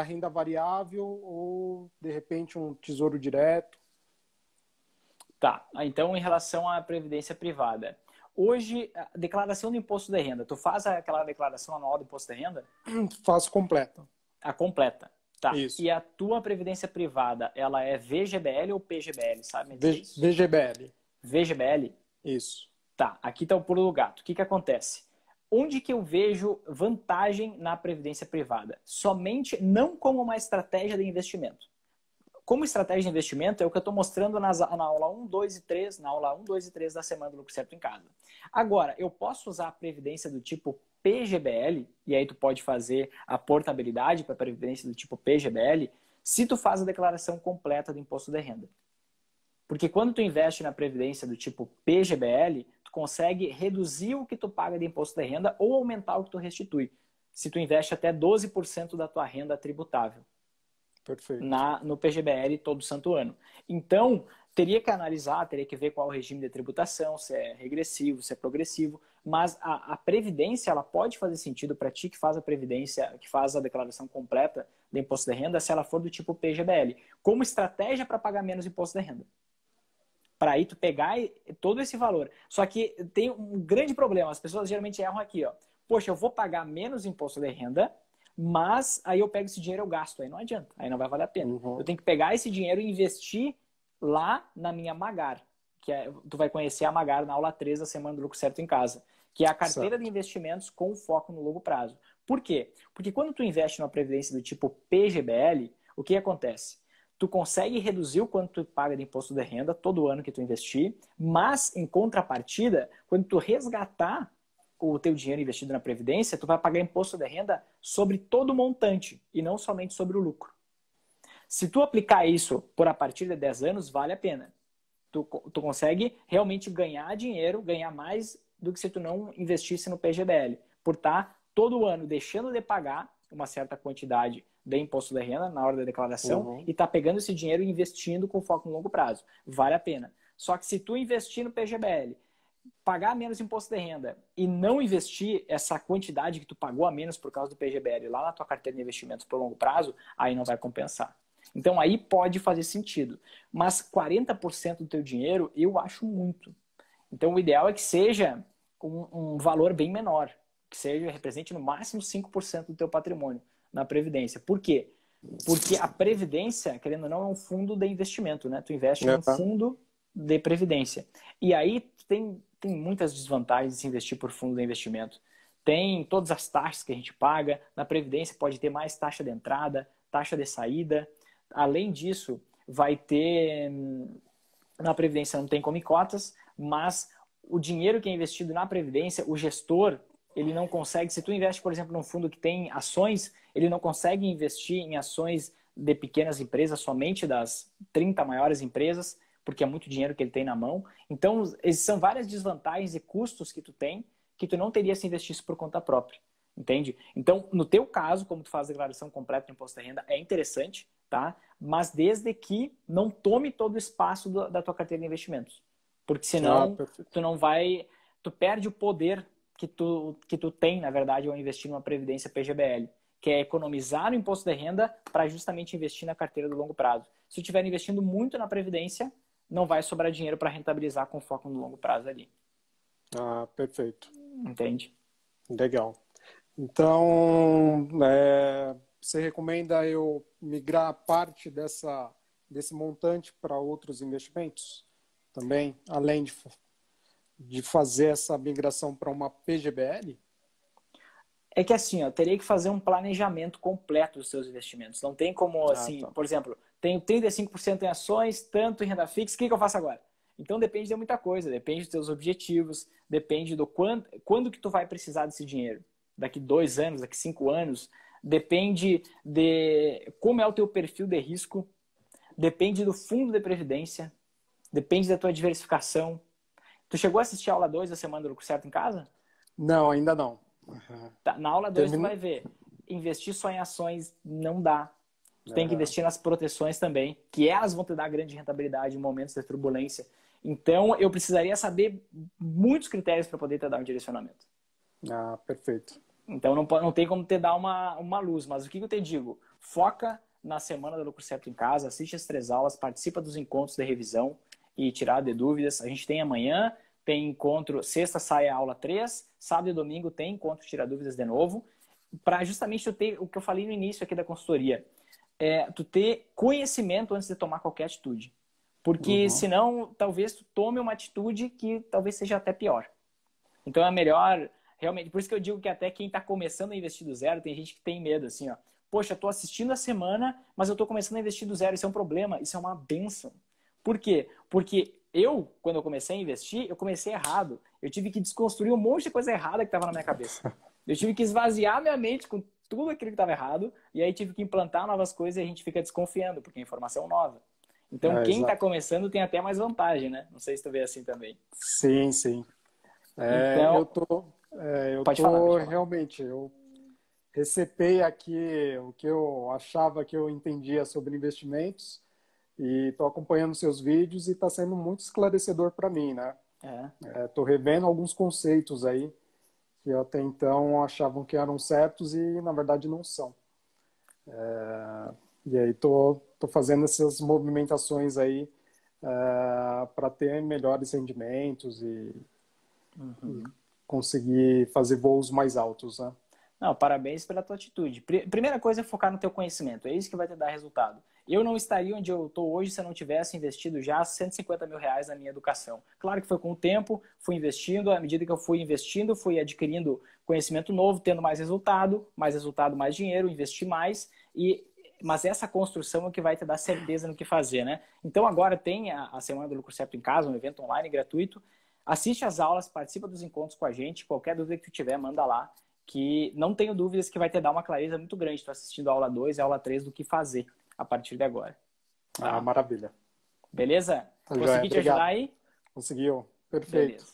renda variável ou, de repente, um tesouro direto. Tá, então em relação à previdência privada, Hoje, a declaração do imposto de renda, tu faz aquela declaração anual do imposto de renda? <clears throat> Faço completa. A completa. Tá. Isso. E a tua previdência privada, ela é VGBL ou PGBL, sabe? V VGBL. VGBL? Isso. Tá, aqui está o pulo do gato. O que, que acontece? Onde que eu vejo vantagem na previdência privada? Somente não como uma estratégia de investimento como estratégia de investimento é o que eu estou mostrando nas, na aula 1, 2 e 3, na aula 1, 2 e 3 da semana do lucro certo em casa. Agora, eu posso usar a previdência do tipo PGBL, e aí tu pode fazer a portabilidade para a previdência do tipo PGBL, se tu faz a declaração completa do imposto de renda. Porque quando tu investe na previdência do tipo PGBL, tu consegue reduzir o que tu paga de imposto de renda ou aumentar o que tu restitui. Se tu investe até 12% da tua renda tributável. Perfeito. Na, no PGBL todo santo ano. Então, teria que analisar, teria que ver qual o regime de tributação, se é regressivo, se é progressivo, mas a, a previdência ela pode fazer sentido para ti que faz a previdência, que faz a declaração completa do imposto de renda, se ela for do tipo PGBL, como estratégia para pagar menos imposto de renda. Para aí tu pegar todo esse valor. Só que tem um grande problema, as pessoas geralmente erram aqui, ó. Poxa, eu vou pagar menos imposto de renda, mas aí eu pego esse dinheiro e eu gasto, aí não adianta, aí não vai valer a pena. Uhum. Eu tenho que pegar esse dinheiro e investir lá na minha Magar, que é, tu vai conhecer a Magar na aula 3 da Semana do Lucro Certo em Casa, que é a carteira certo. de investimentos com foco no longo prazo. Por quê? Porque quando tu investe numa previdência do tipo PGBL, o que acontece? Tu consegue reduzir o quanto tu paga de imposto de renda todo ano que tu investir, mas em contrapartida, quando tu resgatar o teu dinheiro investido na previdência, tu vai pagar imposto de renda sobre todo o montante e não somente sobre o lucro. Se tu aplicar isso por a partir de 10 anos, vale a pena. Tu, tu consegue realmente ganhar dinheiro, ganhar mais do que se tu não investisse no PGBL, por estar tá todo ano deixando de pagar uma certa quantidade de imposto de renda na hora da declaração uhum. e tá pegando esse dinheiro e investindo com foco no longo prazo. Vale a pena. Só que se tu investir no PGBL pagar menos imposto de renda e não investir essa quantidade que tu pagou a menos por causa do PGBL lá na tua carteira de investimentos por longo prazo, aí não vai compensar. Então aí pode fazer sentido. Mas 40% do teu dinheiro eu acho muito. Então o ideal é que seja um, um valor bem menor, que seja represente no máximo 5% do teu patrimônio na previdência. Por quê? Porque a previdência, querendo ou não, é um fundo de investimento, né? Tu investe é, num fundo de previdência. E aí tem, tem muitas desvantagens de se investir por fundo de investimento. Tem todas as taxas que a gente paga, na previdência pode ter mais taxa de entrada, taxa de saída. Além disso, vai ter na previdência não tem como cotas, mas o dinheiro que é investido na previdência, o gestor, ele não consegue, se tu investe, por exemplo, num fundo que tem ações, ele não consegue investir em ações de pequenas empresas, somente das 30 maiores empresas, porque é muito dinheiro que ele tem na mão. Então, são várias desvantagens e custos que tu tem que tu não teria se investisse por conta própria. Entende? Então, no teu caso, como tu faz a declaração completa do imposto de renda, é interessante, tá? Mas desde que não tome todo o espaço da tua carteira de investimentos. Porque senão ah, tu não vai, tu perde o poder que tu, que tu tem, na verdade, ao investir numa previdência PGBL, que é economizar o imposto de renda para justamente investir na carteira do longo prazo. Se tu estiver investindo muito na previdência, não vai sobrar dinheiro para rentabilizar com foco no longo prazo ali. Ah, perfeito. Entende? Legal. Então, é, você recomenda eu migrar parte dessa, desse montante para outros investimentos também, além de, de fazer essa migração para uma PGBL? É que assim, eu teria que fazer um planejamento completo dos seus investimentos. Não tem como, ah, assim, tá. por exemplo, tenho 35% em ações, tanto em renda fixa, o que, que eu faço agora? Então depende de muita coisa, depende dos teus objetivos, depende do quando, quando que tu vai precisar desse dinheiro daqui dois anos, daqui cinco anos, depende de como é o teu perfil de risco, depende do fundo de previdência, depende da tua diversificação. Tu chegou a assistir a aula 2 da Semana do Lucro Certo em casa? Não, ainda não. Tá, na aula 2 tu vai ver, investir só em ações não dá. Tu tem que investir nas proteções também, que elas vão te dar grande rentabilidade em momentos de turbulência. Então, eu precisaria saber muitos critérios para poder te dar um direcionamento. Ah, perfeito. Então não, não tem como te dar uma, uma luz. Mas o que eu te digo? Foca na semana do Lucro Certo em casa, assiste as três aulas, participa dos encontros de revisão e tirar de dúvidas. A gente tem amanhã, tem encontro, sexta sai a aula 3, sábado e domingo tem encontro tirar dúvidas de novo, para justamente tu ter o que eu falei no início aqui da consultoria, é tu ter conhecimento antes de tomar qualquer atitude. Porque uhum. senão, talvez tu tome uma atitude que talvez seja até pior. Então é melhor realmente, por isso que eu digo que até quem está começando a investir do zero, tem gente que tem medo, assim, ó. Poxa, estou assistindo a semana, mas eu estou começando a investir do zero. Isso é um problema, isso é uma benção. Por quê? Porque eu, quando eu comecei a investir, eu comecei errado. Eu tive que desconstruir um monte de coisa errada que estava na minha cabeça. Eu tive que esvaziar minha mente com tudo aquilo que estava errado, e aí tive que implantar novas coisas e a gente fica desconfiando, porque é informação nova. Então, é, quem está começando tem até mais vantagem, né? Não sei se tu vê assim também. Sim, sim. É, então, eu tô, é, eu pode tô falar, pode realmente, eu recepei aqui o que eu achava que eu entendia sobre investimentos e estou acompanhando seus vídeos e está sendo muito esclarecedor para mim, né? Estou é. é, revendo alguns conceitos aí que até então achavam que eram certos e na verdade não são. É, e aí estou tô, tô fazendo essas movimentações aí é, para ter melhores rendimentos e, uhum. e conseguir fazer voos mais altos, né? Não, parabéns pela tua atitude. Primeira coisa é focar no teu conhecimento, é isso que vai te dar resultado. Eu não estaria onde eu estou hoje se eu não tivesse investido já 150 mil reais na minha educação. Claro que foi com o tempo, fui investindo, à medida que eu fui investindo, fui adquirindo conhecimento novo, tendo mais resultado, mais resultado, mais dinheiro, investir mais, e mas essa construção é o que vai te dar certeza no que fazer, né? Então agora tem a, a Semana do Lucro Certo em Casa, um evento online gratuito, Assiste as aulas, participa dos encontros com a gente. Qualquer dúvida que tu tiver, manda lá. Que não tenho dúvidas que vai te dar uma clareza muito grande. Tu assistindo a aula 2 e aula 3 do que fazer a partir de agora. Tá? Ah, maravilha. Beleza? Tá Consegui te ajudar aí? Conseguiu. Perfeito. Beleza.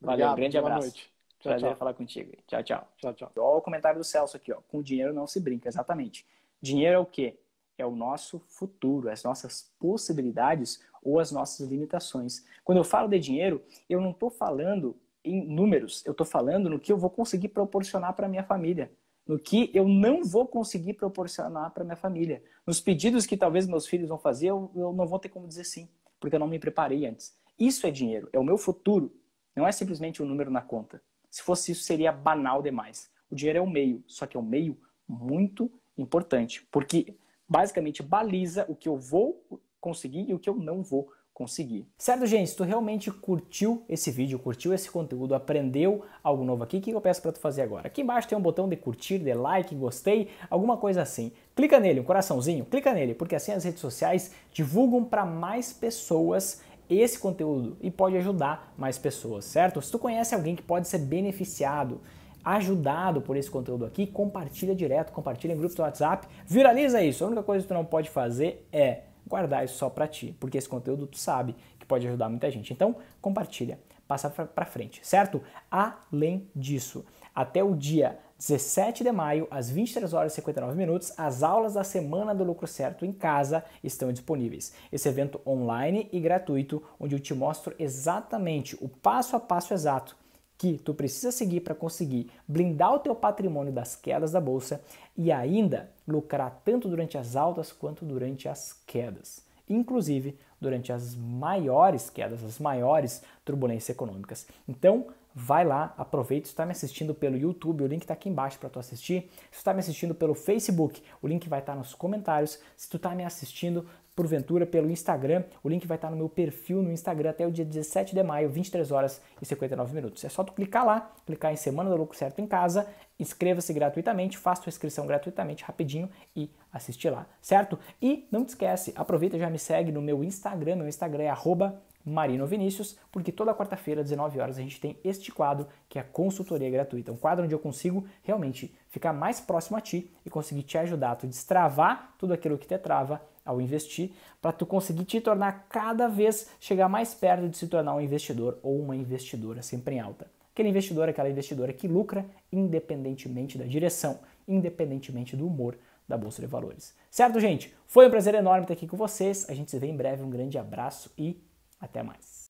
Valeu, Obrigado, grande abraço. Noite. Tchau, Prazer tchau. falar contigo. Tchau, tchau. Tchau, tchau. Olha o comentário do Celso aqui, ó. Com dinheiro não se brinca, exatamente. Dinheiro é o quê? É o nosso futuro, as nossas possibilidades ou as nossas limitações. Quando eu falo de dinheiro, eu não estou falando em números, eu estou falando no que eu vou conseguir proporcionar para minha família, no que eu não vou conseguir proporcionar para minha família, nos pedidos que talvez meus filhos vão fazer, eu, eu não vou ter como dizer sim, porque eu não me preparei antes. Isso é dinheiro, é o meu futuro. Não é simplesmente um número na conta. Se fosse isso, seria banal demais. O dinheiro é o meio, só que é um meio muito importante, porque basicamente baliza o que eu vou conseguir e o que eu não vou conseguir. Certo, gente? Se tu realmente curtiu esse vídeo, curtiu esse conteúdo, aprendeu algo novo aqui, o que eu peço para tu fazer agora? Aqui embaixo tem um botão de curtir, de like, gostei, alguma coisa assim. Clica nele, um coraçãozinho, clica nele, porque assim as redes sociais divulgam para mais pessoas esse conteúdo e pode ajudar mais pessoas, certo? Se tu conhece alguém que pode ser beneficiado, ajudado por esse conteúdo aqui, compartilha direto, compartilha em grupos do WhatsApp, viraliza isso. A única coisa que tu não pode fazer é guardar isso só para ti, porque esse conteúdo tu sabe que pode ajudar muita gente. Então, compartilha, passa para frente, certo? Além disso, até o dia 17 de maio, às 23 horas e 59 minutos, as aulas da Semana do Lucro Certo em casa estão disponíveis. Esse evento online e gratuito, onde eu te mostro exatamente o passo a passo exato que tu precisa seguir para conseguir blindar o teu patrimônio das quedas da bolsa e ainda lucrar tanto durante as altas quanto durante as quedas, inclusive durante as maiores quedas, as maiores turbulências econômicas. Então, vai lá, aproveita. Se está me assistindo pelo YouTube, o link está aqui embaixo para tu assistir. Se está me assistindo pelo Facebook, o link vai estar tá nos comentários. Se tu está me assistindo porventura pelo Instagram. O link vai estar no meu perfil no Instagram até o dia 17 de maio, 23 horas e 59 minutos. É só tu clicar lá, clicar em Semana do Lucro Certo em Casa, inscreva-se gratuitamente, faça tua inscrição gratuitamente, rapidinho e assiste lá, certo? E não te esquece, aproveita e já me segue no meu Instagram, meu Instagram é arroba Marino Vinícius, porque toda quarta-feira, às 19 horas, a gente tem este quadro que é a consultoria gratuita. Um quadro onde eu consigo realmente ficar mais próximo a ti e conseguir te ajudar tu destravar tudo aquilo que te trava ao investir, para tu conseguir te tornar cada vez chegar mais perto de se tornar um investidor ou uma investidora sempre em alta. Aquele investidor, aquela investidora que lucra independentemente da direção, independentemente do humor da Bolsa de Valores. Certo, gente? Foi um prazer enorme estar aqui com vocês. A gente se vê em breve. Um grande abraço e até mais.